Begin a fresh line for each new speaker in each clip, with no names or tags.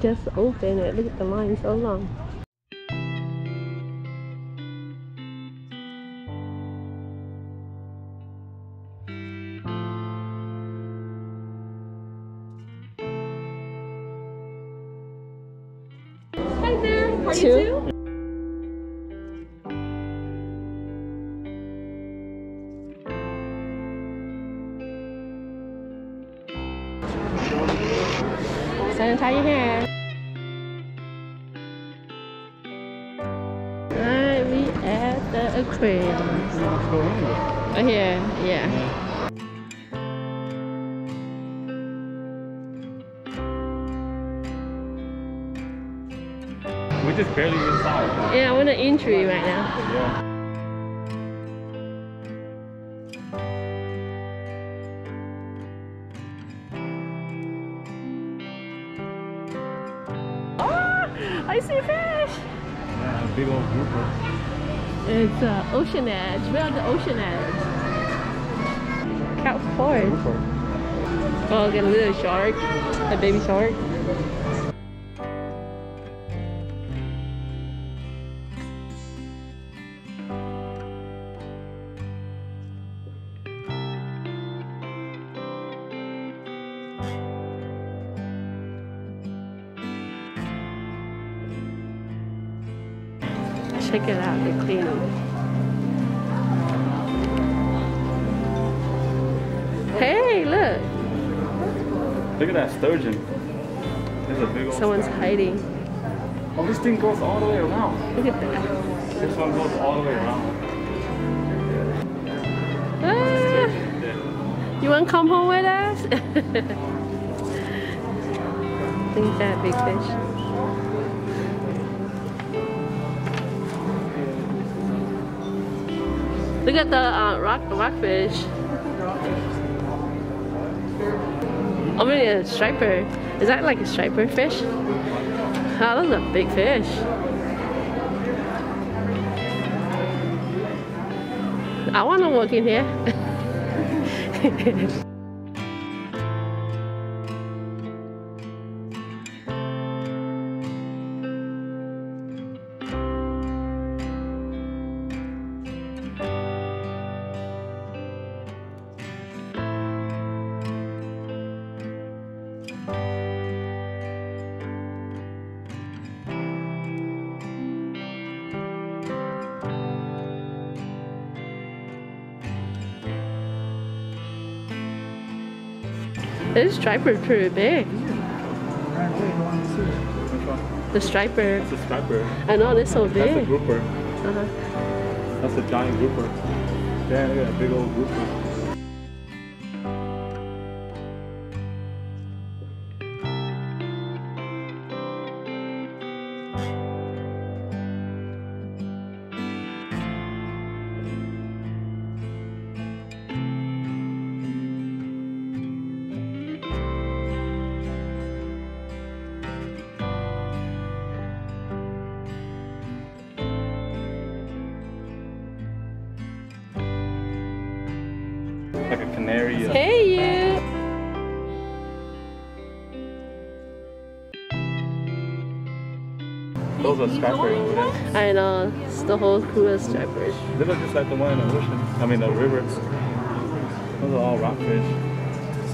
just open it. Look at the line so long.
Hi there. Party
Two. At the aquarium. Oh, here, yeah.
We're just barely inside.
Yeah, I want in the entry right now.
Yeah.
Oh, I see fish.
Yeah, big old grouper.
It's uh, ocean edge. We're on the ocean edge. Kelp forest. Oh, get a little shark, a baby shark. Check it out, the cleaning. Hey, look.
Look at that sturgeon. There's a big old
Someone's
sturgeon.
hiding.
Oh, this thing goes all the way around.
Look at that.
This one goes all the way around.
Ah, you want to come home with us? Think that big fish. Look at the uh, rock rockfish. I mean, a striper. Is that like a striper fish? Oh, those are big fish. I want to work in here. this striper is pretty big. The striper.
That's a striper.
I know, it's so big.
That's a grouper.
Uh-huh.
That's a giant grouper. At that big old grouper. Like a
Hey, you.
Those are striper over.
I know, it's the whole crew of stripers.
They look just like the one in the ocean. I mean the river. Those are all rockfish.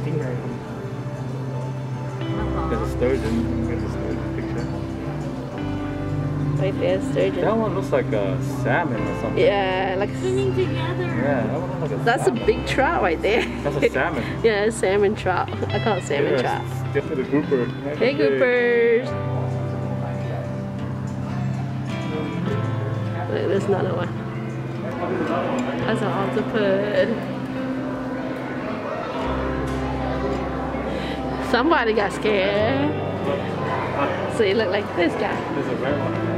Stingray.
There's a sturgeon. There's a sturgeon picture.
Right there,
That one looks like a salmon or something.
Yeah, like
Swimming together.
Yeah, that one looks like a
that's a big trout right there.
That's a salmon.
yeah, it's salmon trout. I call it salmon
Yeah,
trout.
it's Definitely the grouper.
Hey, groupers. Look, there's another one. That's an octopus. Somebody got scared. So you look like this guy.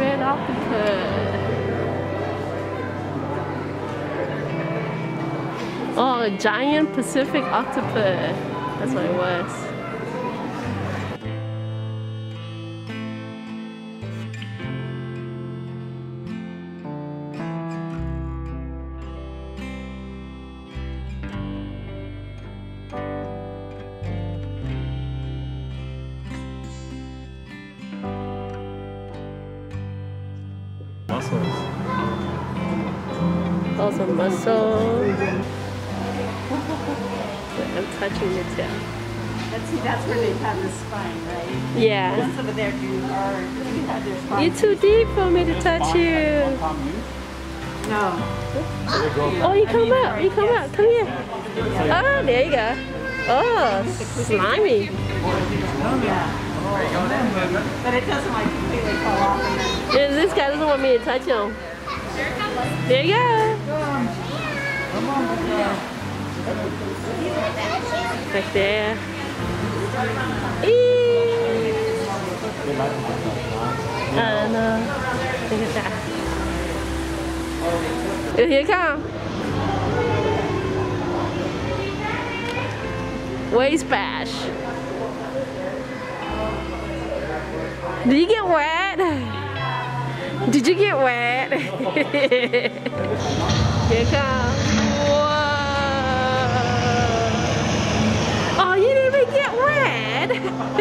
Red
octopus. Oh, a giant Pacific octopus. That's what it was. Also muscle. I'm touching the tip.
Let's see, that's where they have the spine, right?
Yeah.
Ones over there do, are, you have their spine.
You're too deep for me to touch you.
No.
Oh, you come out. You come out. Come here. Oh, there you go. Oh, slimy.
But it doesn't like completely fall off and
this guy doesn't want me to touch him. There you go. Right there. Eee. And uh, look at that. Here you come. Waist bash. Did you get wet? Did you get wet? Here it comes.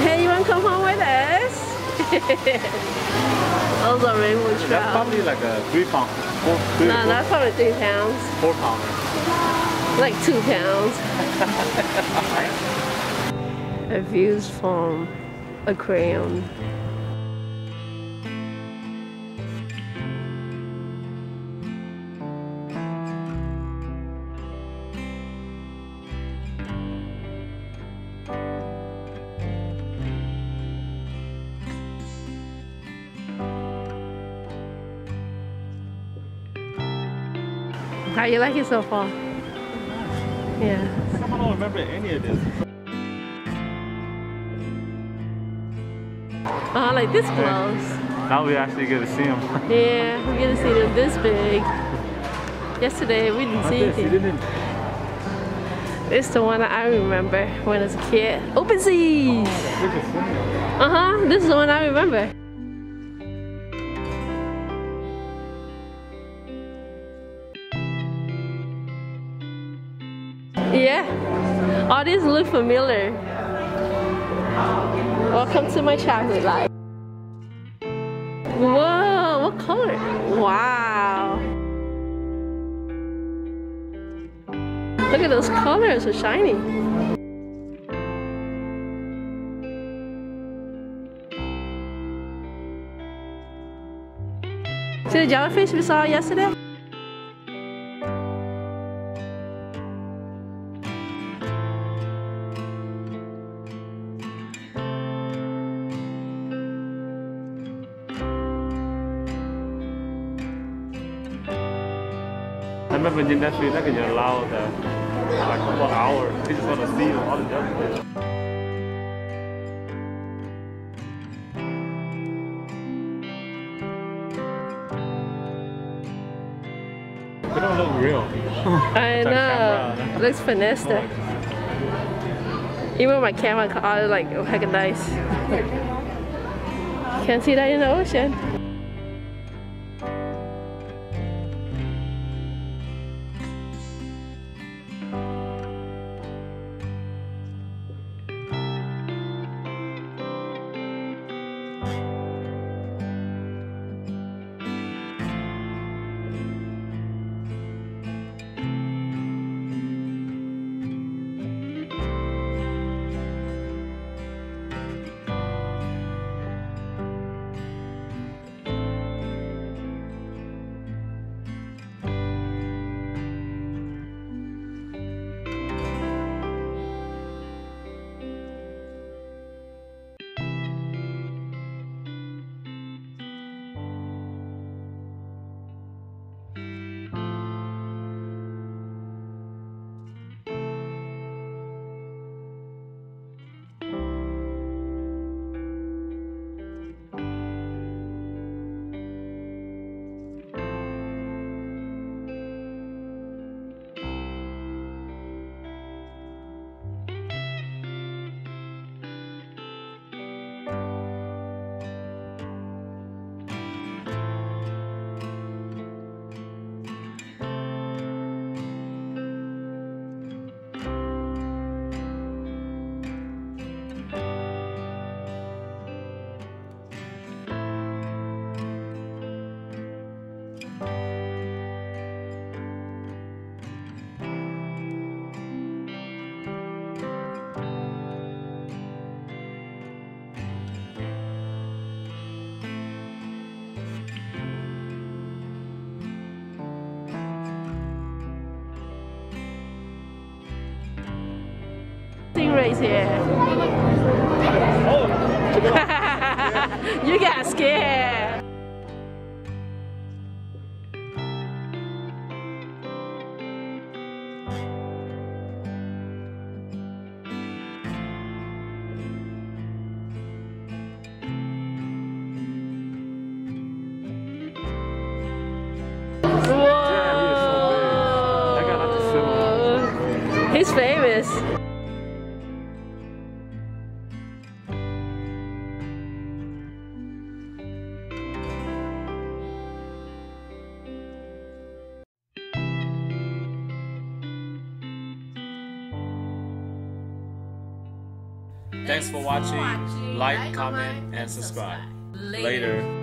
hey, you want to come home with us? Are rainbow
That's
trout.
probably like a three pound, four, three,
No,
four,
that's probably three pounds.
four pounds.
Like two pounds. A views from aquarium. How you like it so far? Yeah.
I don't remember any of this?
Oh, like this close.
Now we actually get to see them.
Yeah, we get to see them this big. Yesterday we didn't see anything. It's the one that I remember when I was a kid. Open seas! Uh huh, this is the one I remember. Yeah, all these look familiar. Welcome to my childhood life. Whoa, what color? Wow. Look at those colors, so shiny. See the jellyfish we saw yesterday?
I remember in that street, like you're allowed uh, like one hour. You just want to see all the jellyfish. They don't look real.
I know.
camera.
Looks finessed. Even my camera caught like nice. Can't see that in the ocean. Here. You got scared.
Thanks for watching. Like, comment, and subscribe. Later.